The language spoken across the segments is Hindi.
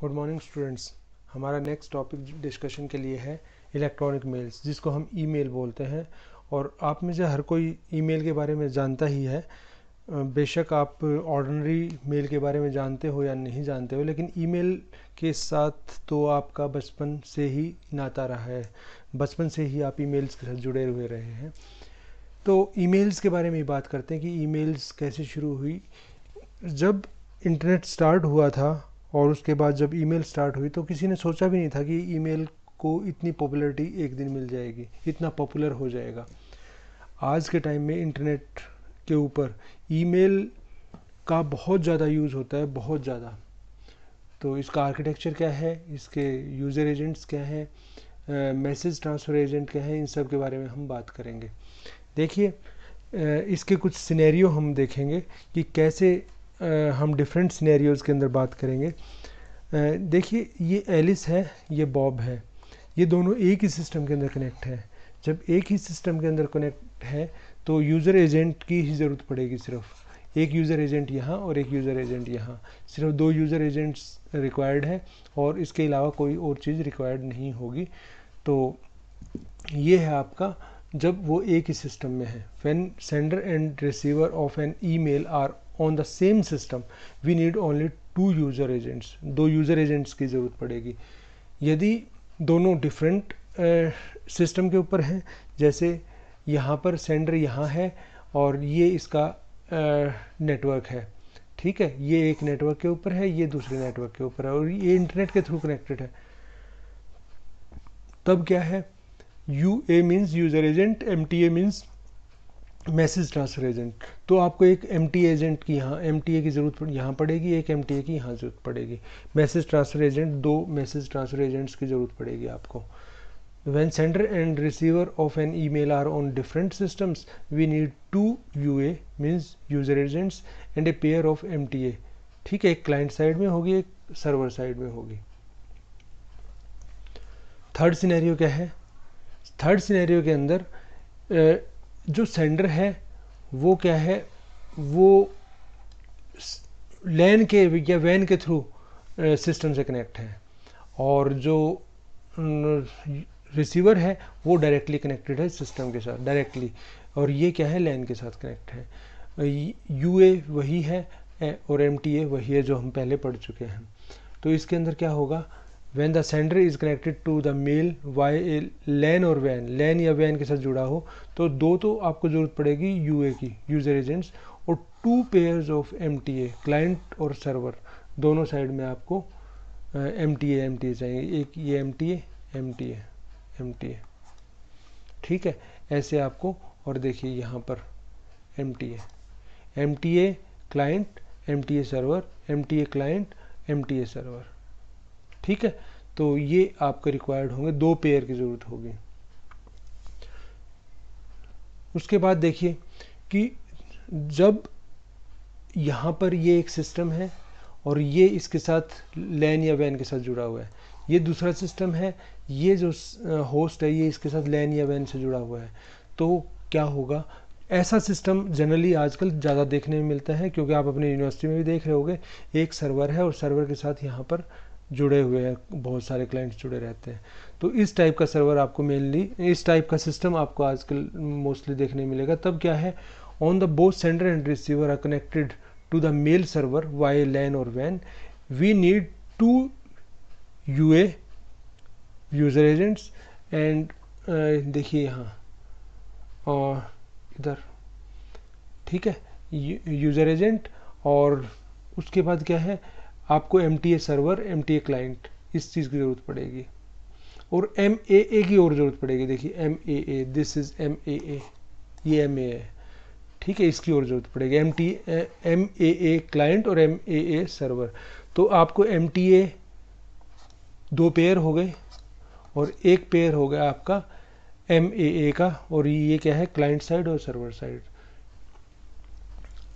गुड मॉर्निंग स्टूडेंट्स हमारा नेक्स्ट टॉपिक डिस्कशन के लिए है इलेक्ट्रॉनिक मेल्स जिसको हम ईमेल बोलते हैं। और आप में से हर कोई ईमेल के बारे में जानता ही है। बेशक आप ऑर्डनरी मेल के बारे में जानते हो या नहीं जानते हो, लेकिन ईमेल के साथ तो आपका बचपन से ही नाता रहा है। बचपन से ही आप ईमेल्स के साथ जुड़े हुए रहे हैं। तो ईमेल्स के बारे में बात करते हैं कि ईमेल्स कैसे शुरू हुई। जब इंटरनेट स्टार्ट हुआ था और उसके बाद जब ईमेल स्टार्ट हुई तो किसी ने सोचा भी नहीं था कि ईमेल को इतनी पॉपुलैरिटी एक दिन मिल जाएगी, इतना पॉपुलर हो जाएगा। आज के टाइम में इंटरनेट के ऊपर ईमेल का बहुत ज़्यादा यूज़ होता है, बहुत ज़्यादा। तो इसका आर्किटेक्चर क्या है, इसके यूज़र एजेंट्स क्या हैं मैसेज ट्रांसफ़र एजेंट क्या है, इन सब के बारे में हम बात करेंगे। देखिए इसके कुछ सिनेरियो हम देखेंगे कि कैसे हम डिफरेंट सिनेरियोज़ के अंदर बात करेंगे। देखिए, ये एलिस है, ये बॉब है। ये दोनों एक ही सिस्टम के अंदर कनेक्ट है। जब एक ही सिस्टम के अंदर कनेक्ट है तो यूज़र एजेंट की ही ज़रूरत पड़ेगी सिर्फ़। एक यूज़र एजेंट यहाँ और एक यूज़र एजेंट यहाँ। सिर्फ़ दो यूज़र एजेंट्स रिक्वायर्ड है और इसके अलावा कोई और चीज़ रिक्वायर्ड नहीं होगी। तो ये है आपका, जब वो एक ही सिस्टम में है। When sender and receiver of an email are on the same system we need only two user agents दो यूज़र एजेंट्स की ज़रूरत पड़ेगी। यदि दोनों डिफरेंट सिस्टम के ऊपर हैं, जैसे यहाँ पर सेंडर यहाँ है और ये इसका नेटवर्क है, ठीक है? ये एक नेटवर्क के ऊपर है, ये दूसरे नेटवर्क के ऊपर है और ये इंटरनेट के थ्रू कनेक्टेड है। तब क्या है? U A means user agent M T A means message transfer agent. तो आपको एक एम टी एजेंट की यहाँ एम टी ए की ज़रूरत यहाँ पड़ेगी, एक एम टी ए की यहाँ ज़रूरत पड़ेगी। मैसेज ट्रांसफ़र एजेंट, दो मैसेज ट्रांसफ़र एजेंट्स की ज़रूरत पड़ेगी आपको। When sender and receiver of an email are on different systems, we need two UA means user agents, and a pair of MTA ठीक है, एक क्लाइंट साइड में होगी, एक सर्वर साइड में होगी। थर्ड सिनेरियो क्या है? थर्ड सिनेरियो के अंदर जो सेंडर है, वो क्या है? वो लैन के या वैन के थ्रू सिस्टम से कनेक्ट है। और जो रिसीवर है, वो डायरेक्टली कनेक्टेड है सिस्टम के साथ डायरेक्टली और ये क्या है? लैन के साथ कनेक्ट है। यू ए वही है और एम टी ए वही है जो हम पहले पढ़ चुके हैं। तो इसके अंदर क्या होगा? Van the sender is connected to the mail via LAN और वैन लैन या वैन के साथ जुड़ा हो तो दो तो आपको ज़रूरत पड़ेगी यू ए की यूज़र एजेंट्स और two pairs of M T A client और सर्वर दोनों साइड में आपको एम टी एम टी चाहिए एक ये M T M T M T ठीक है ऐसे आपको और देखिए यहाँ पर M T A M T A client M T A server M T A client M T A server ठीक है? तो ये आपके रिक्वायर्ड होंगे, दो पेयर की ज़रूरत होगी। उसके बाद देखिए कि जब यहाँ पर ये एक सिस्टम है और ये इसके साथ लैन या वैन के साथ जुड़ा हुआ है। ये दूसरा सिस्टम है, ये जो होस्ट है, ये इसके साथ लैन या वैन से जुड़ा हुआ है। तो क्या होगा? ऐसा सिस्टम जनरली आजकल ज़्यादा देखने में मिलता है, क्योंकि आप अपने यूनिवर्सिटी में भी देख रहे होगे, एक सर्वर है और सर्वर के साथ यहाँ पर जुड़े हुए हैं, बहुत सारे क्लाइंट्स जुड़े रहते हैं। तो इस टाइप का सर्वर आपको मेनली इस टाइप का सिस्टम आपको आजकल मोस्टली देखने मिलेगा। तब क्या है? On the both sender and receiver are connected to the mail server via LAN और van we need to U A user agents and देखिए यहाँ, और इधर, ठीक है? यूज़र एजेंट और उसके बाद क्या है? आपको ए सर्वर ए क्लाइंट इस चीज़ की ज़रूरत पड़ेगी। और ए की और ज़रूरत पड़ेगी। देखिए ए दिस इज़ ए ये एम है। ठीक है, इसकी और ज़रूरत पड़ेगी। एम टी एम क्लाइंट और ए सर्वर तो आपको ए दो पेयर हो गए और एक पेयर हो गया आपका ए का और ये क्या है क्लाइंट साइड और सर्वर साइड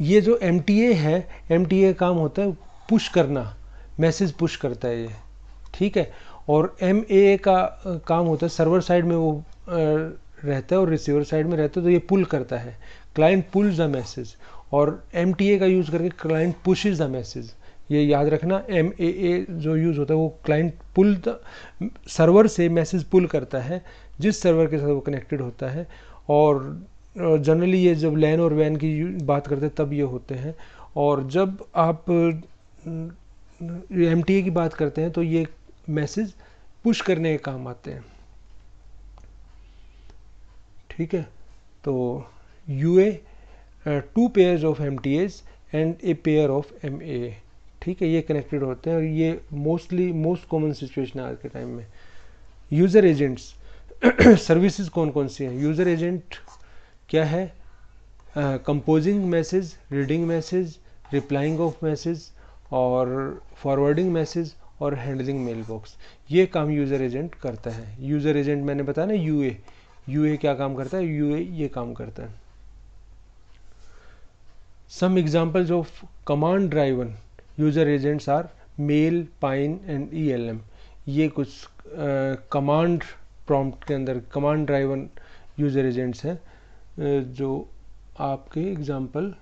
ये जो ए है ए काम होता है पुश करना मैसेज पुश करता है ये, ठीक है? और एम ए का काम होता है सर्वर साइड में वो रहता है और रिसीवर साइड में रहता है तो ये पुल करता है। क्लाइंट पुल्स द मैसेज और एम टी ए का यूज़ करके क्लाइंट पुशेज द मैसेज ये याद रखना एम ए ए जो यूज़ होता है, वो क्लाइंट पुल सर्वर से मैसेज पुल करता है, जिस सर्वर के साथ वो कनेक्टेड होता है। और जनरली ये जब लैन और वैन की बात करते हैं, तब ये होते हैं। और जब आप एमटीए की बात करते हैं तो ये मैसेज पुश करने के काम आते हैं। ठीक है? तो U A two pairs of M T As and A pair of M A ठीक है? ये कनेक्टेड होते हैं और ये मोस्टली मोस्ट कॉमन सिचुएशन है आज के टाइम में। यूज़र एजेंट्स सर्विसेज़ कौन कौन सी हैं? यूज़र एजेंट क्या है? Composing message reading message replying of message और फॉरवर्डिंग मैसेज और हैंडलिंग मेल बॉक्स ये काम यूज़र एजेंट करता है। यूज़र एजेंट मैंने बताया ना यू ए यू ए क्या काम करता है? यू ए ये काम करता है। Some examples of command driven user agents are mail pine and E L M ये कुछ कमांड प्रॉम्प्ट के अंदर कमांड ड्राइवन यूज़र एजेंट्स हैं जो आपके एग्ज़ाम्पल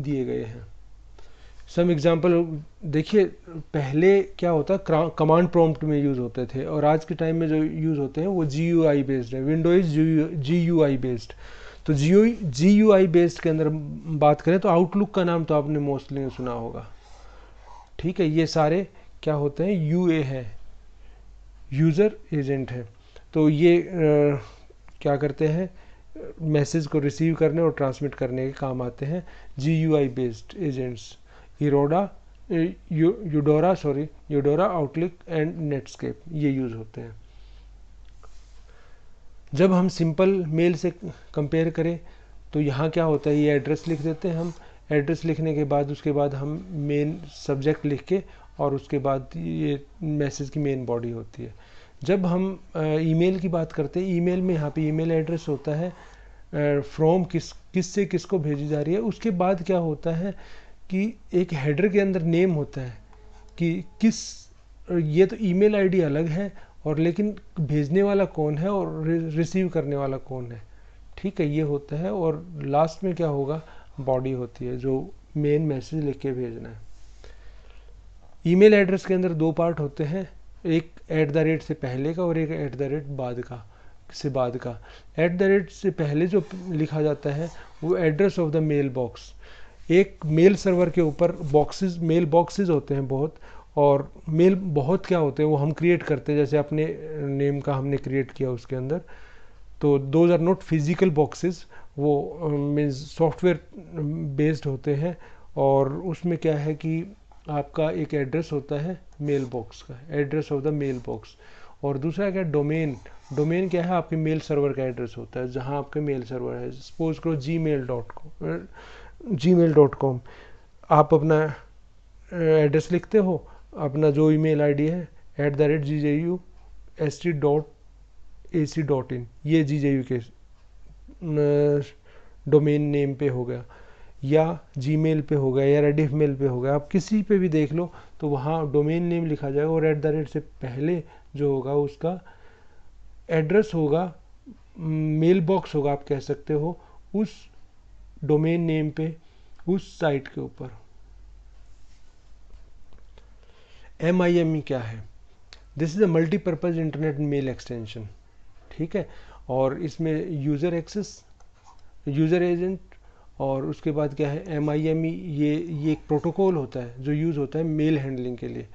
दिए गए हैं। सम एग्ज़ाम्पल देखिए पहले क्या होता कमांड प्रॉम्प्ट में यूज़ होते थे और आज के टाइम में जो यूज़ होते हैं वो जी यू आई बेस्ड है। Windows G U I based तो G U G U I based के अंदर बात करें तो आउटलुक का नाम तो आपने मोस्टली सुना होगा। ठीक है ये सारे क्या होते हैं यू ए है। यूज़र एजेंट है। तो ये आ, क्या करते हैं मैसेज को रिसीव करने और ट्रांसमिट करने के काम आते हैं। G U I based agents इरोडा Eudora sorry Eudora Outlook and Netscape ये यूज़ होते हैं। जब हम सिंपल मेल से कंपेयर करें तो यहाँ क्या होता है, ये एड्रेस लिख देते हैं हम। एड्रेस लिखने के बाद, उसके बाद हम मेन सब्जेक्ट लिख के, और उसके बाद ये मैसेज की मेन बॉडी होती है। जब हम ईमेल की बात करते हैं ईमेल में यहाँ पे ईमेल एड्रेस होता है फ्रॉम किस किस से किसको भेजी जा रही है, उसके बाद क्या होता है कि एक हेडर के अंदर नेम होता है कि किस, ये तो ईमेल आईडी अलग है और लेकिन भेजने वाला कौन है और रिसीव करने वाला कौन है। ठीक है, ये होता है और लास्ट में क्या होगा? बॉडी होती है, जो मेन मैसेज लिख के भेजना है। ईमेल एड्रेस के अंदर दो पार्ट होते हैं, एक एट द रेट से पहले का और एक एट द रेट बाद का, से बाद का। एट द रेट से पहले जो लिखा जाता है, वो address of the mail box एक मेल सर्वर के ऊपर बॉक्सेस मेल बॉक्सेस होते हैं बहुत, और मेल बहुत क्या होते हैं, वो हम क्रिएट करते हैं, जैसे अपने नेम का हमने क्रिएट किया उसके अंदर। तो those are not physical boxes वो मीन्स सॉफ्टवेयर बेस्ड होते हैं, और उसमें क्या है कि आपका एक एड्रेस होता है मेल बॉक्स का address of the mail box और दूसरा क्या डोमेन डोमेन क्या है, आपके मेल सर्वर का एड्रेस होता है, जहाँ आपके मेल सर्वर है। सपोज़ करो G mail dot com G mail dot com आप अपना एड्रेस लिखते हो, अपना जो ईमेल आईडी है at the rate G J U S T dot A C dot in ये जी जे यू के डोमेन नेम पे हो गया, या जी मेल पर हो गया, या रेडिफ मेल पर हो गया। आप किसी पे भी देख लो तो वहाँ डोमेन नेम लिखा जाएगा, और एट द रेट से पहले जो होगा, उसका एड्रेस होगा मेल बॉक्स होगा, आप कह सकते हो। उस डोमेन नेम पे, उस साइट के ऊपर। एम आई एम ई क्या है? This is a multipurpose internet mail extension ठीक है? और इसमें यूज़र एक्सेस यूज़र एजेंट और उसके बाद क्या है? एम आई एम ई ये ये एक प्रोटोकॉल होता है, जो यूज़ होता है मेल हैंडलिंग के लिए,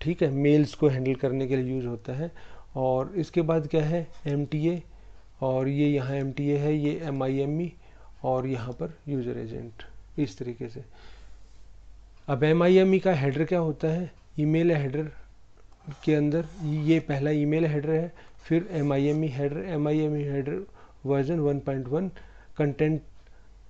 ठीक है? मेल्स को हैंडल करने के लिए यूज़ होता है। और इसके बाद क्या है? एम टी ए और ये यहाँ एम टी ए है, ये एम आई एम ई और यहाँ पर यूज़र एजेंट इस तरीके से। अब एम आई एम ई का हेडर क्या होता है? ईमेल हेडर के अंदर ये पहला ईमेल हेडर है, फिर M I M E header M I M E header version 1.1 content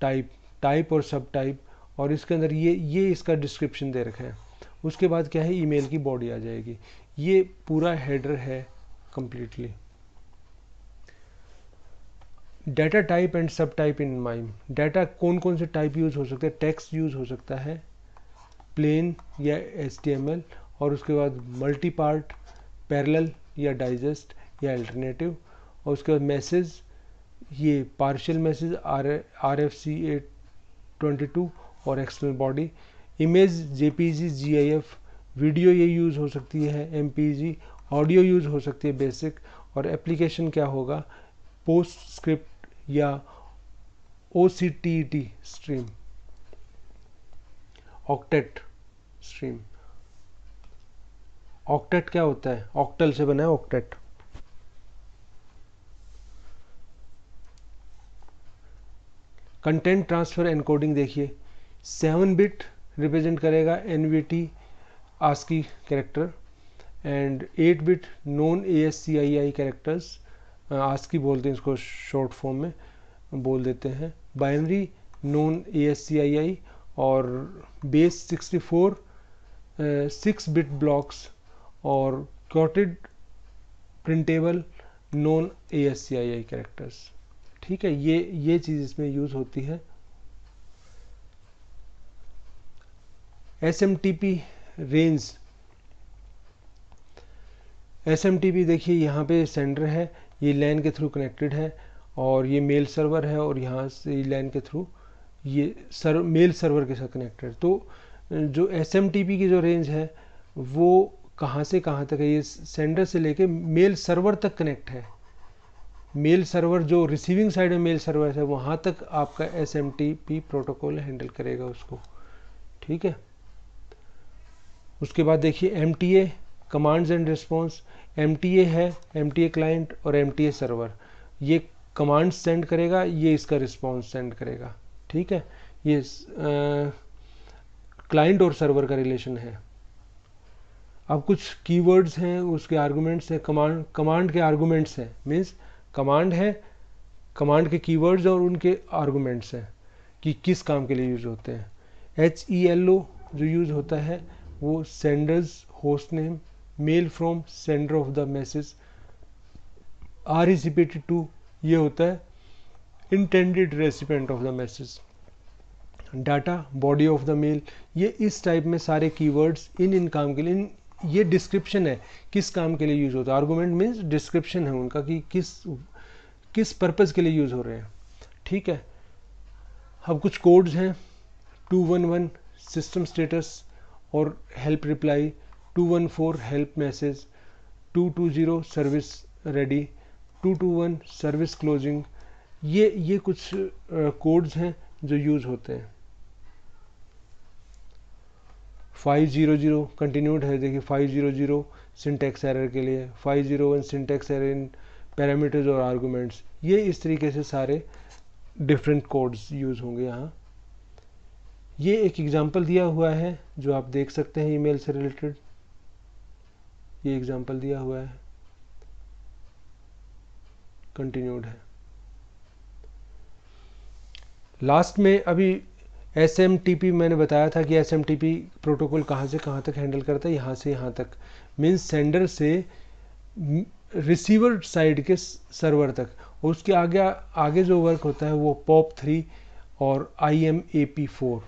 type type और सब टाइप और इसके अंदर ये ये इसका डिस्क्रिप्शन दे रखा है। उसके बाद क्या है? ईमेल की बॉडी आ जाएगी। ये पूरा हेडर है completely data type and sub type in MIME data कौन कौन से टाइप यूज़ हो सकते हैं? टेक्स्ट यूज़ हो सकता है प्लेन या एसटीएमएल और उसके बाद मल्टी पार्ट पैरल या डाइजेस्ट या अल्टरनेटिव और उसके बाद मैसेज ये partial message R R F C A twenty two और external body image J P G G I F video ये यूज़ हो सकती है M P G audio use हो सकती है बेसिक और एप्लीकेशन क्या होगा? पोस्ट स्क्रिप्ट या T stream octet stream octet क्या होता है? ऑक्टल से बना है ऑक्टेट कंटेंट ट्रांसफ़र एनकोडिंग देखिए. सेवन बिट रिप्रेजेंट करेगा N V T ASCII character and eight bit non A S C I I characters ASCII बोलते हैं इसको शॉर्ट फॉर्म में बोल देते हैं। Binary non A S C I I और base sixty four six bit blocks और quoted printable non A S characters ठीक है, ये ये चीज़ इसमें यूज़ होती है। S M T P range S M T P देखिए, यहाँ पे सेंडर है। ये लैन के थ्रू कनेक्टेड है और ये मेल सर्वर है और यहाँ से लैन के थ्रू ये सर मेल सर्वर के साथ कनेक्टेड तो जो एस एम टी पी की जो रेंज है, वो कहाँ से कहाँ तक है? ये सेंडर से लेके मेल सर्वर तक कनेक्ट है। मेल सर्वर जो रिसीविंग साइड में मेल सर्वर है, वहाँ तक आपका S M T P protocol handle करेगा उसको। ठीक है? उसके बाद देखिए M T A commands and response M है एम टी ए क्लाइंट और एम टी ए सर्वर ये कमांड सेंड करेगा, ये इसका रिस्पॉन्स सेंड करेगा. ठीक है? ये क्लाइंट और सर्वर का रिलेशन है. अब कुछ कीवर्ड्स हैं, उसके आर्गुमेंट्स हैं. कमांड कमांड के आर्गुमेंट्स हैं. मीन्स कमांड है कमांड के कीवर्ड्स और उनके आर्गुमेंट्स हैं कि किस काम के लिए यूज़ होते हैं. एच ई एल ओ जो यूज़ होता है, वो sender's host name mail from sender of the message are is repeated to, ये होता है intended recipient of the message data body of the mail ये इस टाइप में सारे कीवर्ड्स इन इन काम के लिए, इन, ये डिस्क्रिप्शन है, किस काम के लिए यूज़ होता है। आर्गूमेंट मीन्स डिस्क्रिप्शन है उनका कि किस किस पर्पज़ के लिए यूज़ हो रहे हैं। ठीक है? अब कुछ कोड्स हैं two one one system status और help reply two one four help message two two zero service ready two two one service closing ये ये कुछ कोड्स हैं जो यूज़ होते हैं। फाइव ज़ीरो ज़ीरो कंटिन्यूड है, देखिए five zero zero syntax error के लिए five zero one syntax error in parameters और आर्गूमेंट्स ये इस तरीके से सारे डिफरेंट कोड्स यूज़ होंगे यहाँ। ये एक एग्जांपल दिया हुआ है, जो आप देख सकते हैं ईमेल से रिलेटेड ये एग्जांपल दिया हुआ है। कंटिन्यूड है। लास्ट में अभी एस एम टी पी मैंने बताया था कि S M T P protocol कहाँ से कहाँ तक हैंडल करता है, यहाँ से यहाँ तक। मीन्स सेंडर से रिसीवर साइड के सर्वर तक। और उसके आगे आगे जो वर्क होता है वो पॉप थ्री और I M A P four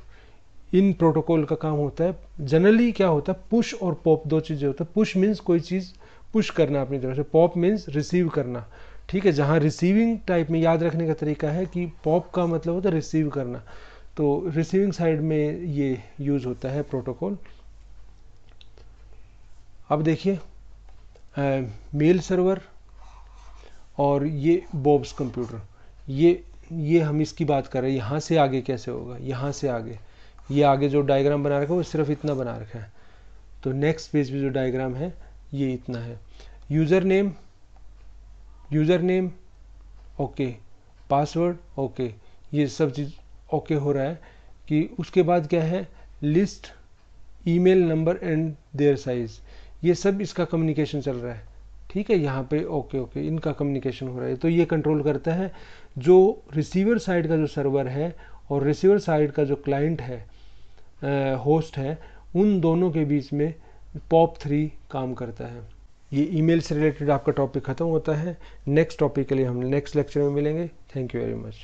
in protocol का काम होता है। जनरली क्या होता है? पुश और पॉप दो चीज़ें होता है। पुश मीन्स कोई चीज़ पुश करना अपनी तरफ़ से। पॉप मीन्स रिसीव करना। ठीक है, जहाँ रिसीविंग टाइप में याद रखने का तरीका है कि पॉप का मतलब होता है रिसीव करना। तो रिसीविंग साइड में ये यूज़ होता है प्रोटोकॉल अब देखिए मेल सर्वर और ये बॉब्स कंप्यूटर ये ये हम इसकी बात कर रहे हैं। यहाँ से आगे कैसे होगा? यहाँ से आगे। ये आगे जो डायग्राम बना रखा है, वो सिर्फ़ इतना बना रखा है। तो नेक्स्ट पेज पे जो डायग्राम है, ये इतना है। User name user name okay password okay ये सब चीज़ ओके हो रहा है कि उसके बाद क्या है? List email number and their size ये सब इसका कम्युनिकेशन चल रहा है। ठीक है, यहाँ पे ओके ओके इनका कम्युनिकेशन हो रहा है। तो ये कंट्रोल करता है। जो रिसीवर साइड का जो सर्वर है और रिसीवर साइड का जो क्लाइंट है होस्ट है, उन दोनों के बीच में पॉप थ्री काम करता है। ये ईमेल से रिलेटेड आपका टॉपिक ख़त्म होता है। नेक्स्ट टॉपिक के लिए हम नेक्स्ट लेक्चर में मिलेंगे। Thank you very much